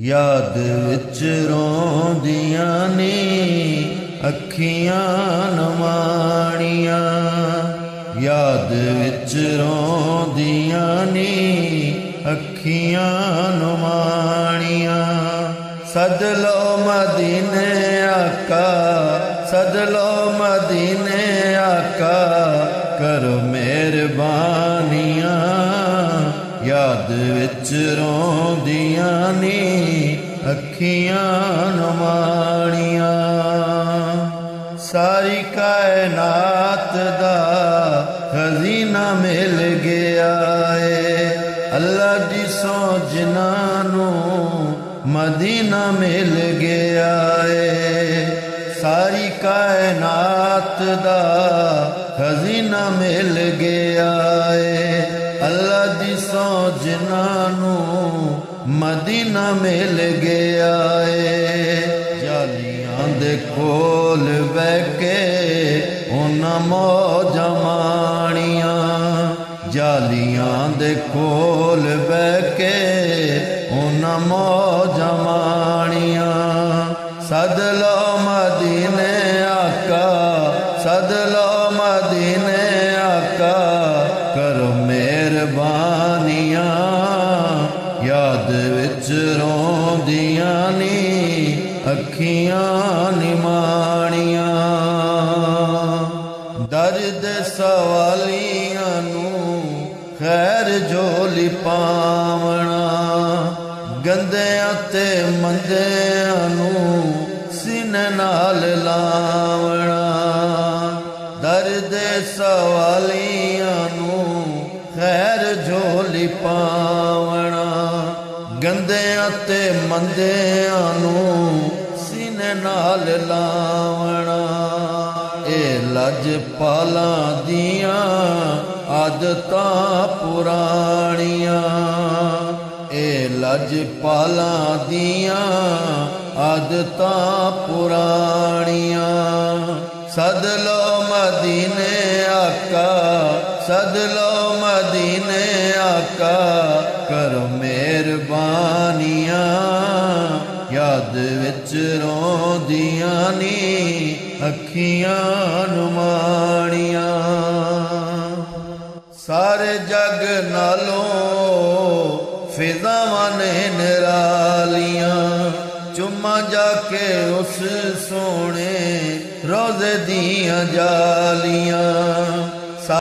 ਯਾਦ ਵਿੱਚ ਰੋਂਦੀਆਂ ਨੇ, ਅੱਖੀਆਂ ਨਮਾਣੀਆਂ ਯਾਦ ਵਿੱਚ ਰੋਂਦੀਆਂ ਨੇ, ਅੱਖੀਆਂ ਨਮਾਣੀਆਂ ਸਦ ਲੋ ਮਦੀਨੇ ਆਕਾ, ਸਦ ਲੋ ਮਦੀਨੇ ਆਕਾ, ਕਰੋ ਮਿਹਰਬਾਨੀਆਂ ਯਾਦ ਵਿੱਚ ਰੋਂਦੀਆਂ ਨੇ, ਅੱਖੀਆਂ ਨਮਾਣੀਆਂ ਸਾਰੀ ਕਾਇਨਾਤ ਦਾ ਖਜ਼ੀਨਾ ਮਿਲ ਗਿਆ ਏ। ਅੱਲਾ ਦੀ ਸੋ ਜਿਨ੍ਹਾਂ ਨੂੰ ਮਦੀਨਾ ਮਿਲ ਗਿਆ ਏ। ਸਾਰੀ ਕਾਇਨਾਤ ਦਾ ਖਜ਼ੀਨਾ ਮਿਲ ਗਿਆ ਸੋ ਨੂੰ ਮਦੀਨਾ ਮਿਲ ਗਿਆ ਏ ਜਾਲੀਆਂ ਦੇ ਕੋਲ ਬਹਿ ਕੇ ਉਹਨਾਂ ਮੌਜਾਂ ਮਾਣੀਆਂ। ਜਾਲੀਆਂ ਦੇ ਕੋਲ ਬਹਿ ਕੇ ਉਹਨਾਂ ਮੌਜਾਂ ਮਾਣੀਆਂ। ਸਦ ਲੋ ਮਦੀਨੇ ਆਕਾ, ਸਦ ਲੋ ਮਦੀਨੇ ਮਿਹਰਬਾਨੀਆਂ ਯਾਦ ਵਿੱਚ ਰੋਂਦੀਆਂ ਨੇ, ਅੱਖੀਆਂ ਨਿਮਾਣੀਆਂ ਦਰਦ ਸਵਾਲੀਆਂ ਨੂੰ ਖੈਰ ਝੋਲੀ ਪਾਵਣਾ ਗੰਦਿਆਂ ਤੇ ਮੰਦਿਆਂ ਨੂੰ ਸੀਨੇ ਨਾਲ ਲਾਵਣਾ। ਦਰਦ ਸਵਾਲੀਆਂ ਨੂੰ ਪਾਵਣਾ ਗੰਦਿਆਂ ਤੇ ਮੰਦਿਆਂ ਨੂੰ ਸੀਨੇ ਨਾਲ ਲਾਵਣਾ। ਇਹ ਲੱਜ ਪਾਲਾਂ ਦੀਆਂ ਆਦਤਾਂ ਪੁਰਾਣੀਆਂ। ਇਹ ਲੱਜ ਪਾਲਾਂ ਦੀਆਂ ਆਦਤਾਂ ਪੁਰਾਣੀਆਂ। ਸਦ ਲੋ ਮਦੀਨੇ ਆਕਾ ਸਦ ਲੋ ਮਦੀਨੇ ਆਕਾ, ਕਰੋ ਮਿਹਰਬਾਨੀਆਂ। ਯਾਦ ਵਿੱਚ ਰੋਂਦੀਆਂ ਨੀ ਅੱਖੀਆਂ ਨੁਮਾਣੀਆਂ ਸਾਰੇ ਜਗ ਨਾਲੋਂ ਫਿਜ਼ਾਵਾਂ ਨੇ ਨਿਰਾਲੀਆਂ। ਚੁੰਮਾ ਜਾ ਕੇ ਉਸ ਸੋਹਣੇ ਰੋਜ਼ ਦੀਆਂ ਜਾਲੀਆਂ।